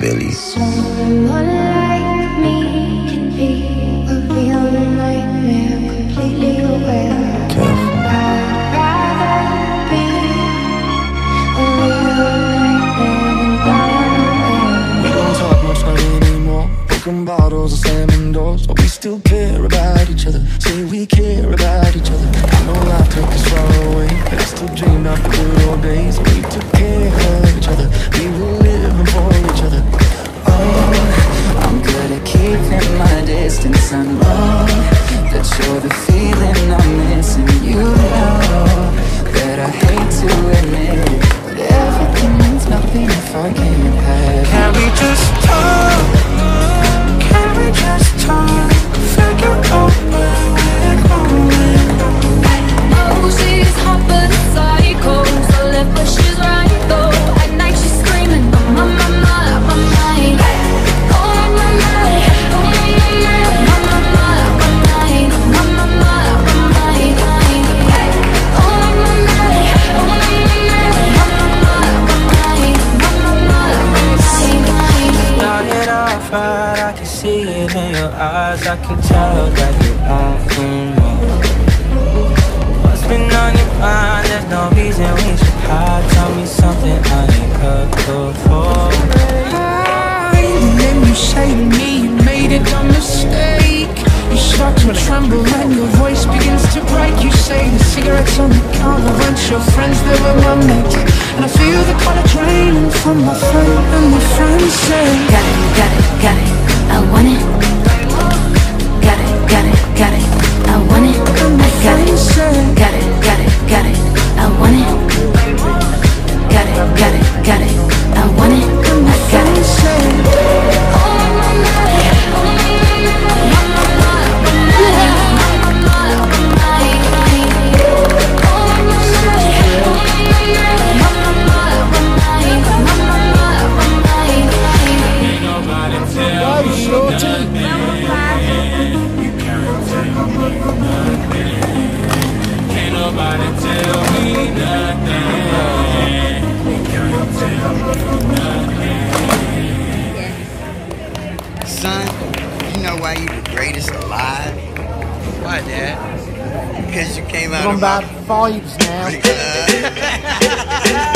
Billy. Someone like me can be a real nightmare, completely aware. Careful. I'd rather be a real nightmare than die We don't talk much honey anymore. Broken bottles and slamming doors, but we still care about each other. Say we care about each other. Distance. I know that you're the feeling I'm missing. You know that I hate to admit it, but everything means nothing if I can't I can see it in your eyes. I can tell that you want me. What's been on your mind? There's no reason we should hide. Tell me something I ain't heard before. And then you say to me you made a dumb mistake You start to tremble and your voice begins to break You say the cigarettes on the counter aren't your friends, they were my mates And I feel the color draining from my friend and my friends Son, you know why you the greatest alive? Why, Dad? Because you came out of my... vibes now.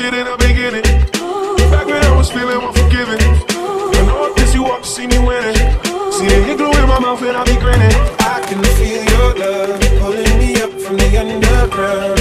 shit in the beginning. Back when I was feeling unforgiving. I know I miss you walk to see me winning. See the igloo in my mouth and I be grinning. I can feel your love pulling me up from the underground.